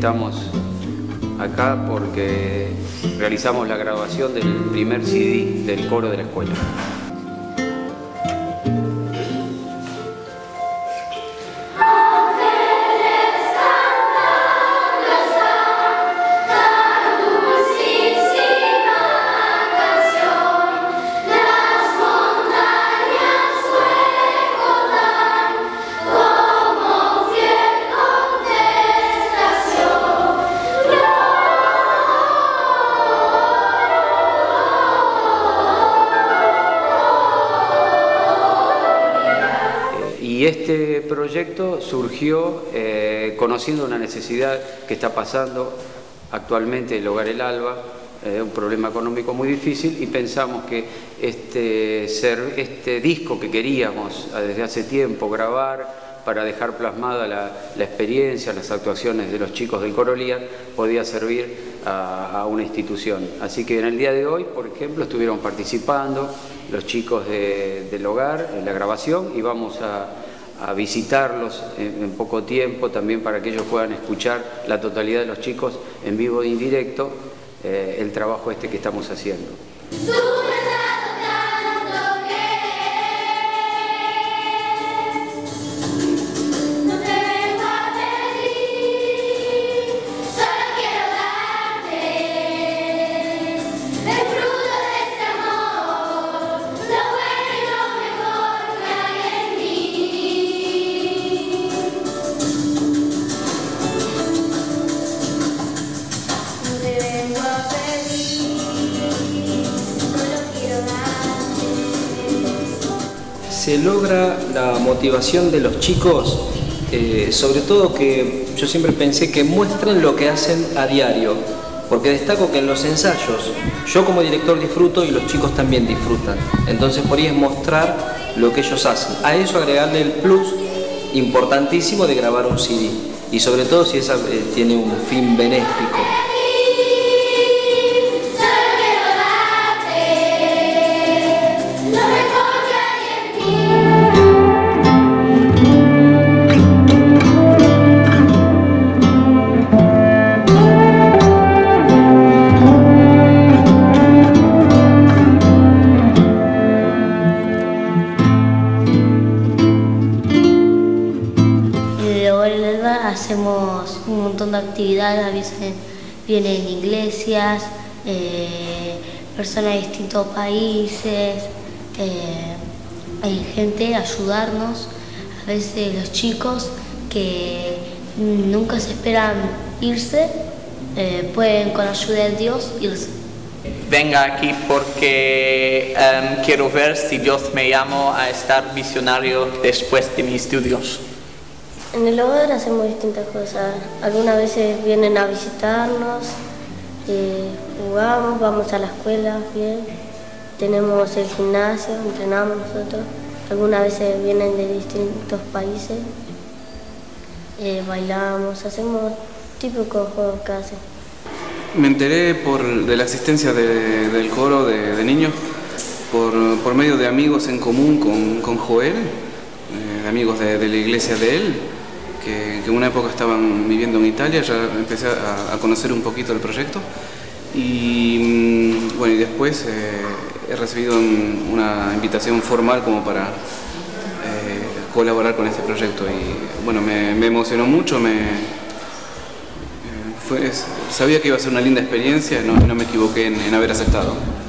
estamos acá porque realizamos la grabación del primer CD del coro de la escuela. Este proyecto surgió eh, conociendo una necesidad que está pasando actualmente el Hogar El Alba, eh, un problema económico muy difícil y pensamos que este, ser, este disco que queríamos desde hace tiempo grabar para dejar plasmada la, experiencia, las actuaciones de los chicos del Corolía, podía servir a, una institución. Así que en el día de hoy, por ejemplo, estuvieron participando los chicos de, del hogar en la grabación y vamos a, a visitarlos en, poco tiempo también para que ellos puedan escuchar la totalidad de los chicos en vivo e indirecto eh, el trabajo este que estamos haciendo. Se logra la motivación de los chicos, eh, sobre todo que yo siempre pensé que muestren lo que hacen a diario, porque destaco que en los ensayos yo como director disfruto y los chicos también disfrutan. Entonces por ahí es mostrar lo que ellos hacen. A eso agregarle el plus importantísimo de grabar un CD y sobre todo si esa eh, tiene un fin benéfico. Hacemos un montón de actividades, a veces vienen iglesias, eh, personas de distintos países, eh, hay gente a ayudarnos, a veces los chicos que nunca se esperan irse, eh, pueden con ayuda de Dios irse. Venga aquí porque um, quiero ver si Dios me llama a estar misionario después de mis estudios. En el hogar hacemos distintas cosas. Algunas veces vienen a visitarnos, eh, jugamos, vamos a la escuela, bien. Tenemos el gimnasio, entrenamos nosotros. Algunas veces vienen de distintos países. Eh, bailamos, hacemos típicos juegos que hacen. Me enteré por, de la asistencia de, del coro de, de niños por, por, medio de amigos en común con, con Joel, eh, amigos de, de la iglesia de él que, que, una época estaban viviendo en Italia, ya empecé a, conocer un poquito el proyecto y mm, bueno, y después eh, he recibido una invitación formal como para eh, colaborar con este proyecto y bueno, me, emocionó mucho, me, eh, sabía que iba a ser una linda experiencia, no, no me equivoqué en, en haber aceptado.